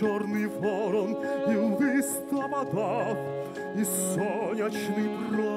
чорний ворон і листопадав, і сонячний промінь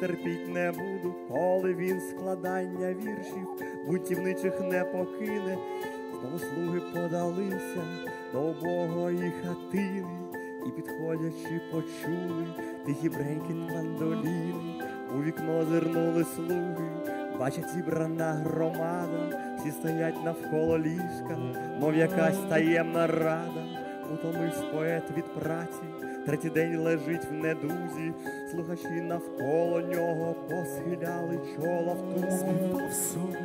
терпіть не буду, коли він складання віршів бутівничих не покине. Знову слуги подалися до убогої хатини, і підходячи, почули тихі бренькіт мандоліни, у вікно зирнули слуги, бачать зібрана громада, всі стоять навколо ліжка, мов якась таємна рада, утомився поет від праці, третій день лежить в недузі, слухачі навколо нього посхиляли чола в тузі. Співав сон.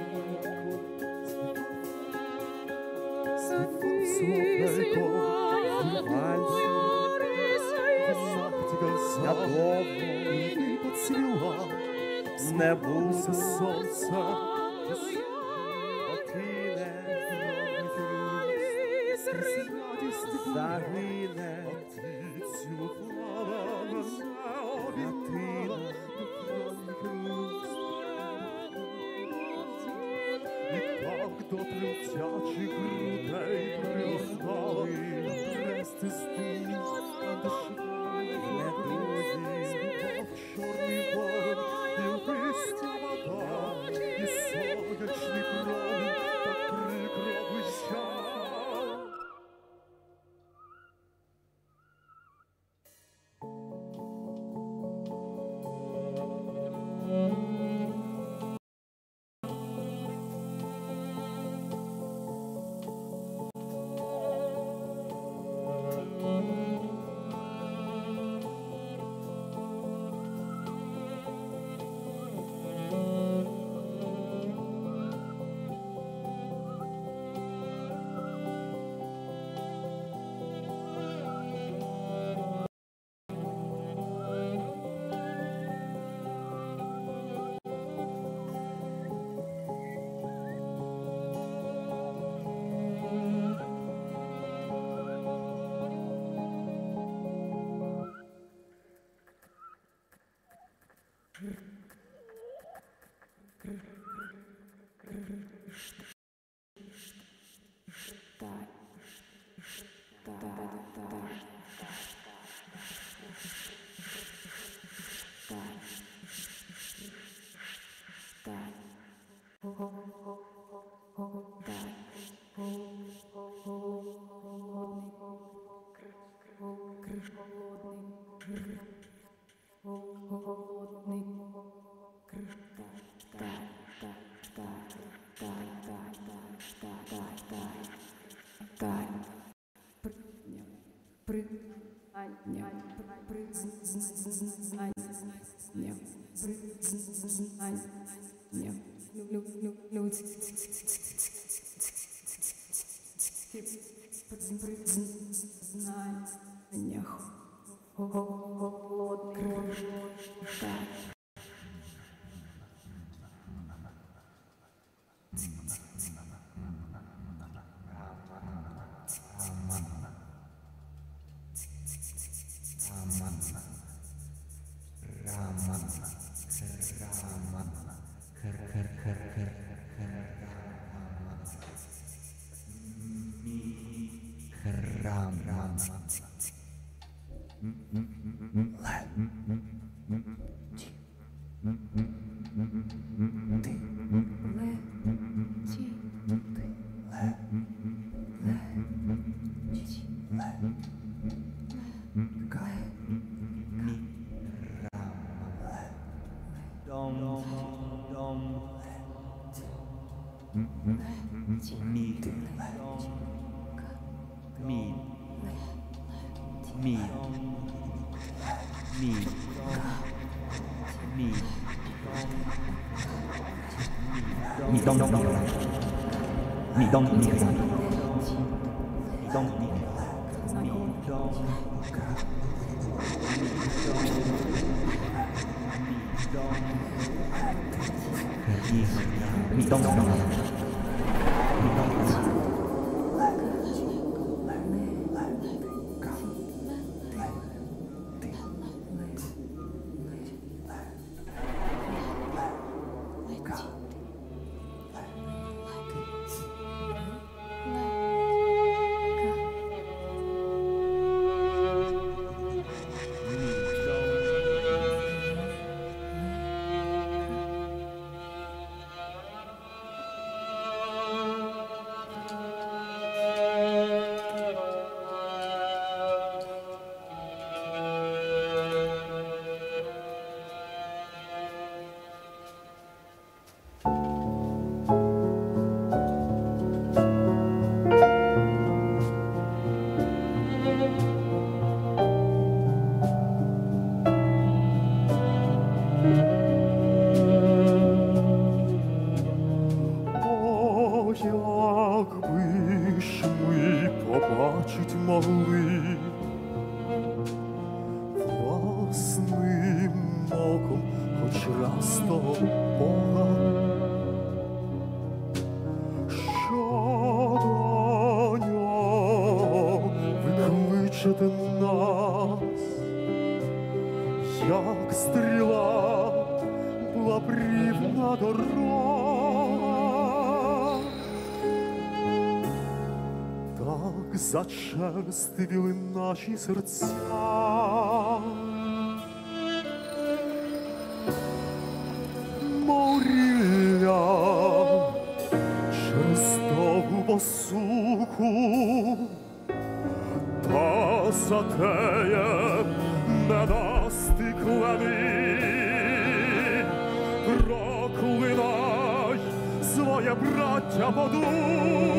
співав Соколько, Вальсі Nachtigall я sang, довго і цвіла, не буду Це до плюсячих грудей пригортала, Хрести стіни, 对。зачерствіли наші серця, Морілля через того посуху та затеє не дасть клени, проклинай своє браття воду.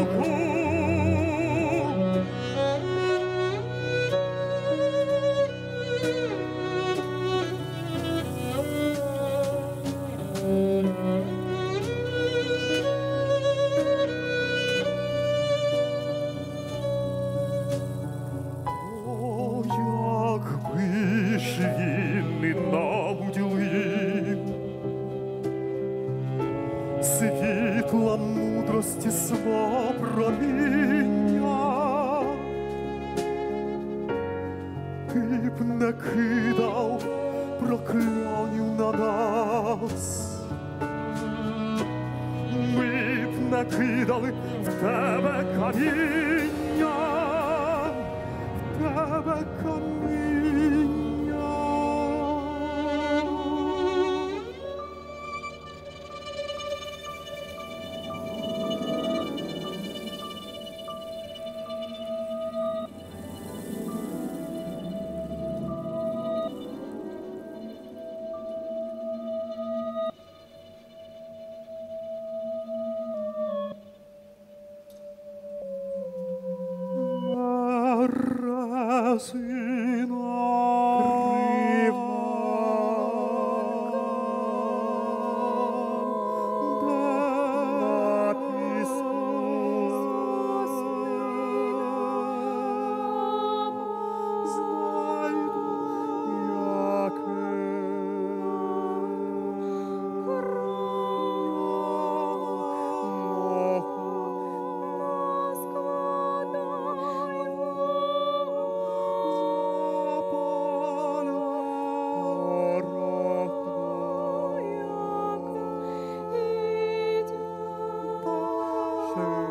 Maker.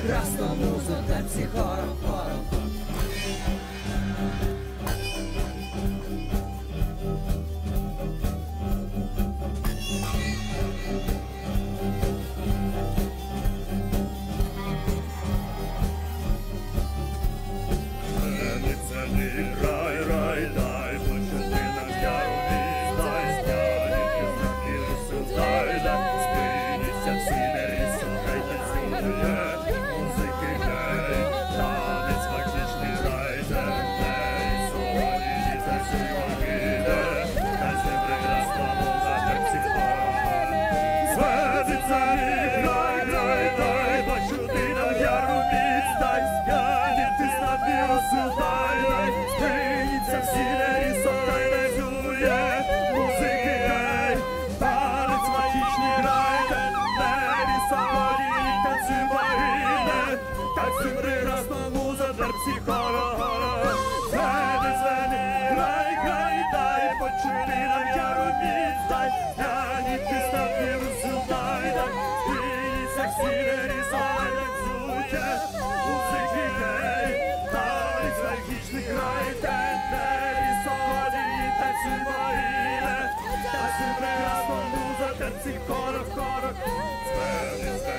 Прекрасно, музу танці хором, хором. Рай, Well,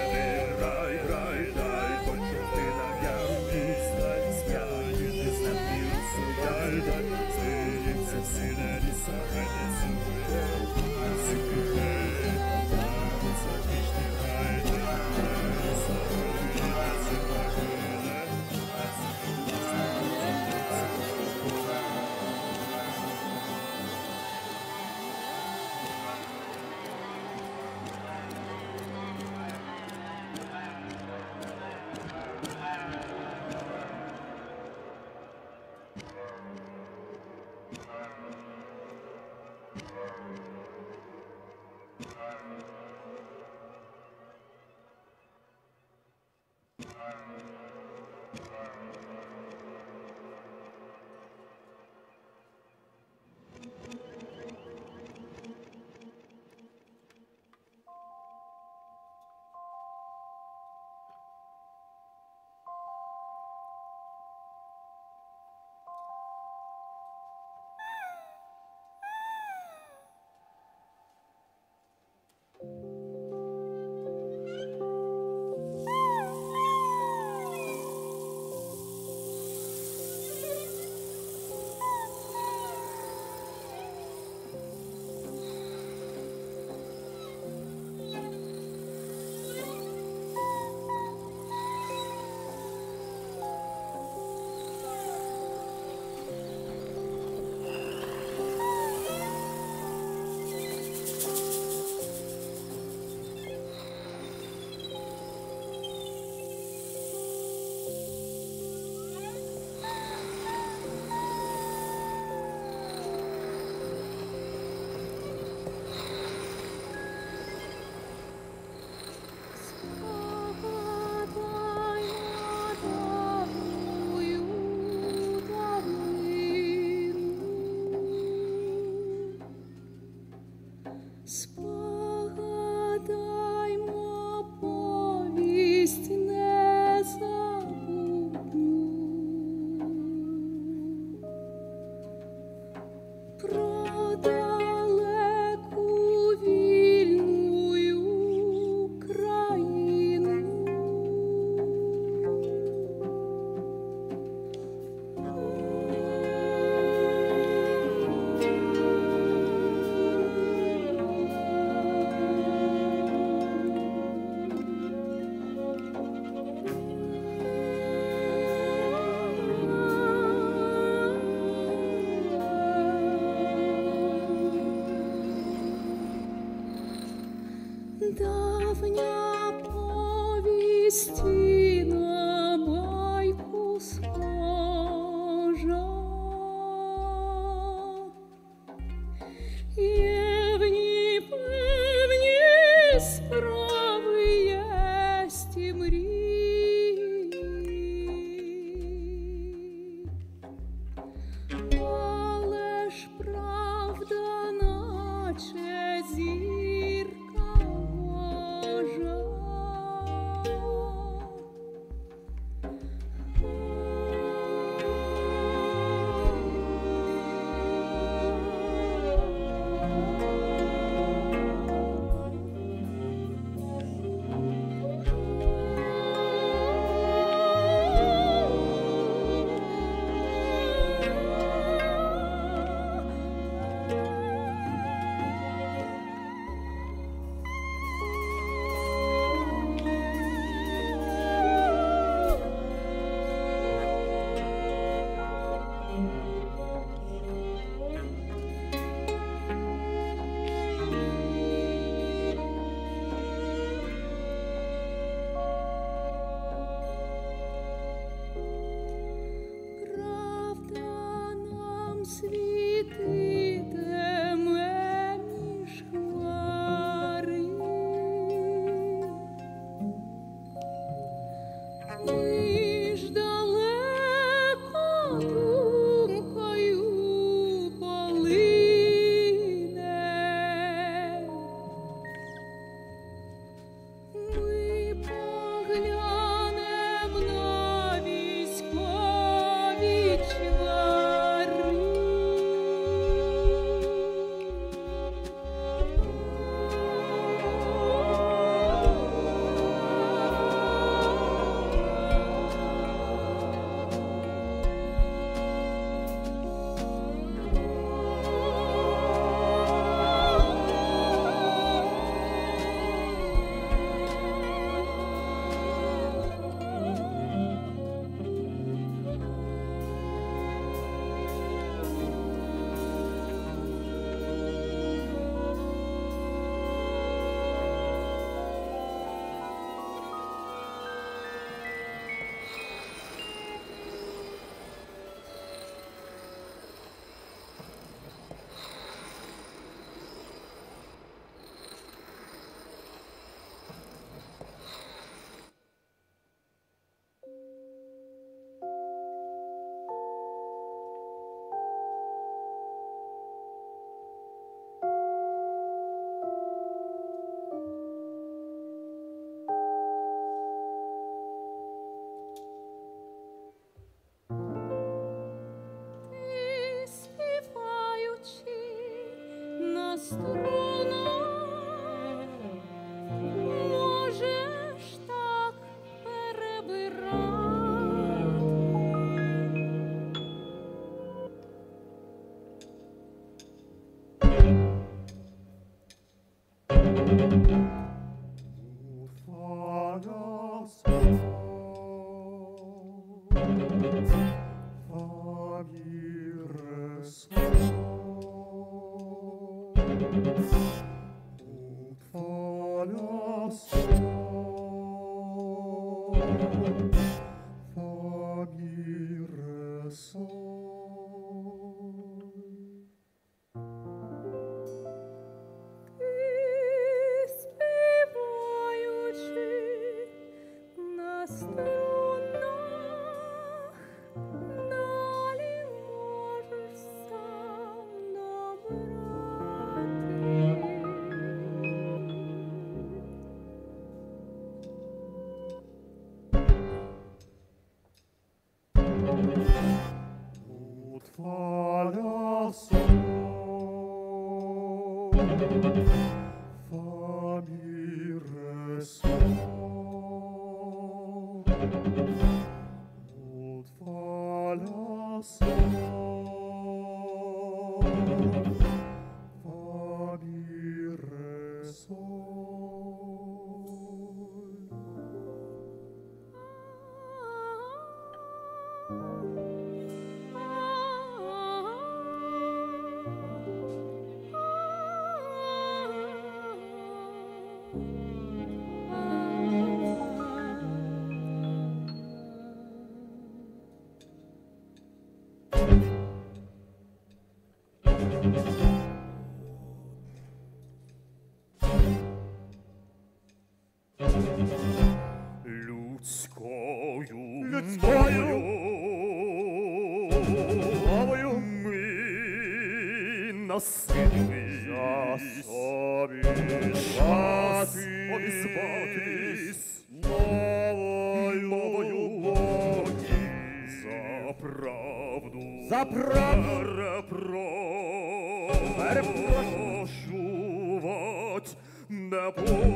Перепрошувати не буду.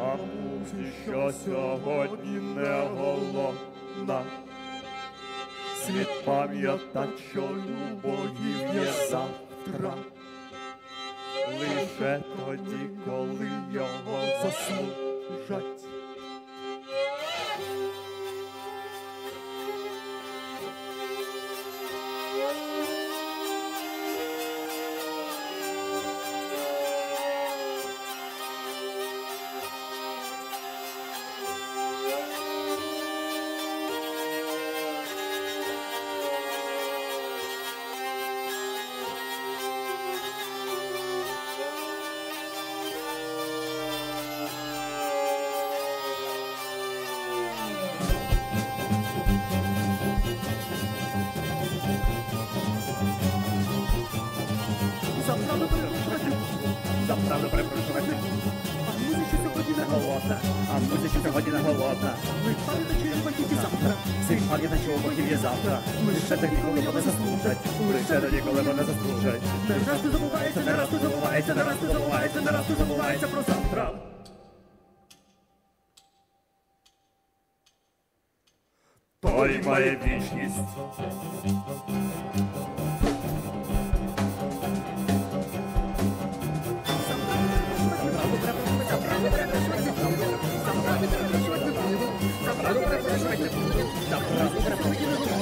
А що сьогодні не голодна, Світ пам'ята, що любові є завтра. Лише тоді, коли його заслужать. вічність. Добре,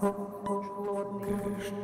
When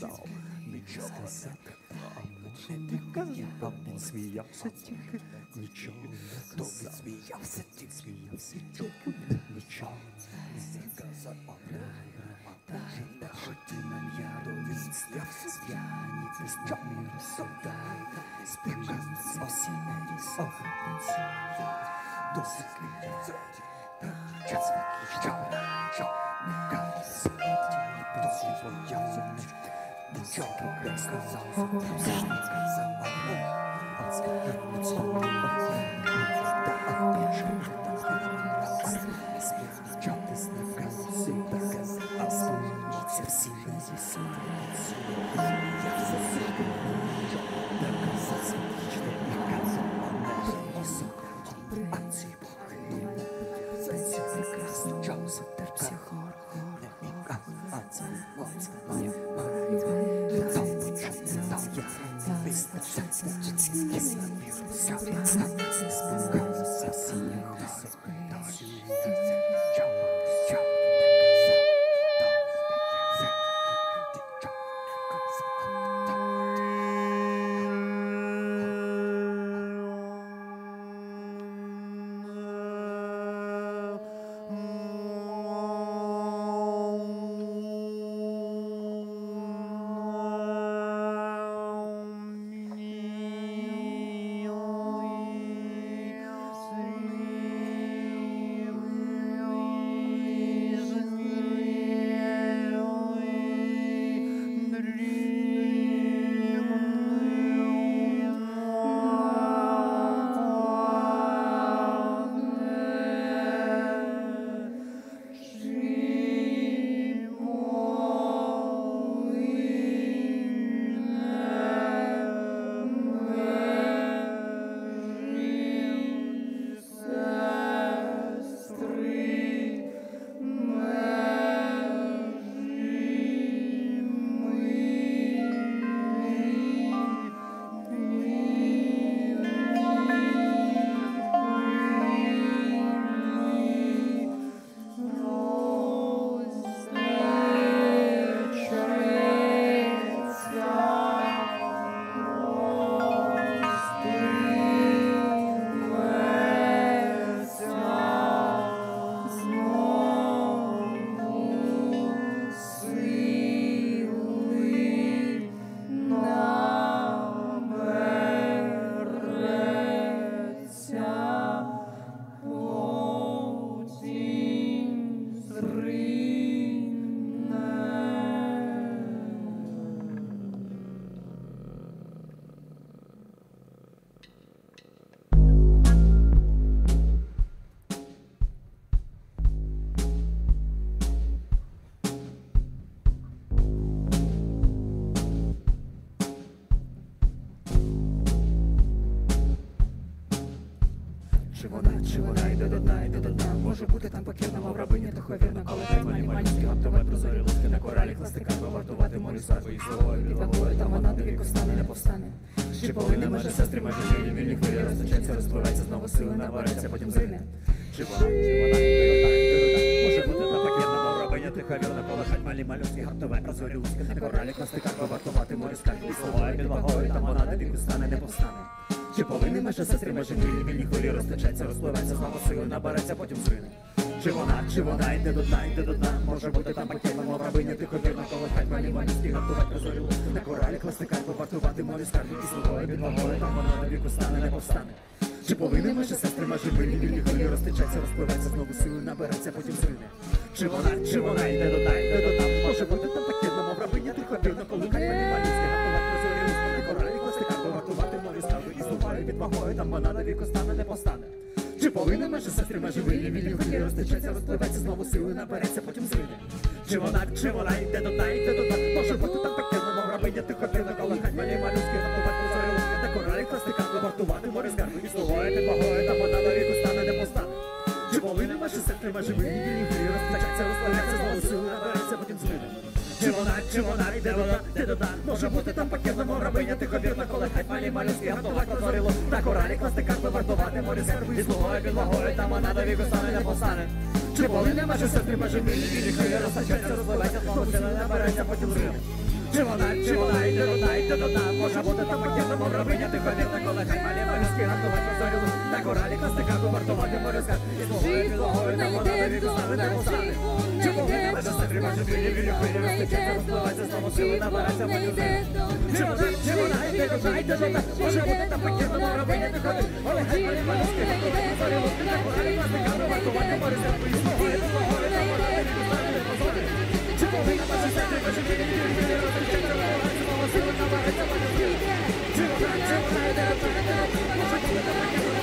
не казав, нічого не казав, не казав, він сміявся тільки, нічого Чи вона, йде до дна, йде до дна. Може бути там покірна, мов рабиня, тихо вірна Коли дай малі маленькі гартове прозорі луски На коралі кластика, вартувати морі свої словою Під вагою, там вона до віку стане, не повстане. Чи повинна межа сестри, межа вільні, вільні хвилі Розточаться, розпливається, знову сили набереться, потім зрине Чи вона, чи вона йде до дна, йде до Може бути там покірна, мов рабиня, тихо вірна Коли малі малюски, гартове прозорі луски На коралі кластика, вартувати морі свої словою Під вагою, там вона до віку стане, не повстане чи повинні межі сестри межі вільні, вільні хвилі розтечеться, розпливеться, знову сили набереться, потім зрине. Чи вона, чи вона йде до дна, йде до дна, може бути там пакетна мова рабиня, тихо вірно, коли хай малі малюські гартувати прозорі луски. На коралі кластика, повартувати морі скарбі, і словою під вагою, там вона на віку стане, не повстане. Чи повинні межі сестри межі вільні, вільні хвилі розтечеться, розпливеться, знову сили набереться, потім зрине. Чи вона, чи вона йде до дна, йде до дна, може бути там пакетна мова рабиня, тихо вірно, коли хай малі Межі сестри межі вільні, вільні хвилі розтечеться, розпливеться, знову сили набереться, потім зрине. Чи вона, чи вона йде до дна, йде до дна, може бути там пекельна мов рабиня, тихо вірно, коли хай малі малюські гартувати прозорі луски. На коралі кластика, вартувати морі скарбі, і словою під вагою, там вона на віку стане, не повстане. Чи повинна межі сестри межі вільні, хвилі розтечеться, розпливеться, знову сили набереться, потім зрине. Чи вона, чи вона, де вона, де дода? Може бути там пакетом рабиня тиховірна Коли хай малюски готувати на зорілу На коралі класти карти вартувати морісе І слугою під вагою там вона до віку стане не постане Чи коли нема що сестри межі милі Білі хвилі розтачаться, розливається Знову сили набереться потім зрив чи вона, чи вона, йде до дна, йде до Може бути там пакетом рабиня тиховірна Коли хай малі малюски готувати на зорілу На коралі класти карту вартувати морісе І слугою під вагою там вона до віку стане не постане Чи коли нема що сестри межі білі Білі хвилі розтачаться, розливається Знову сили набереться потім зрив чи вона, чи вона, йде до дна, йде до дна Може бути там пакетом рабиня тиховірна Коли хай малі малюски готувати на зорілу На коралі класти карту вартувати морісе І слугою під вагою там вона до віку стане не постане Чи коли нема що сестри межі білі Білі хвилі розтачаться, розливається Знову сили набереться потім зрив Чи вона, чи вона, йде до дна, йде до дна Може бути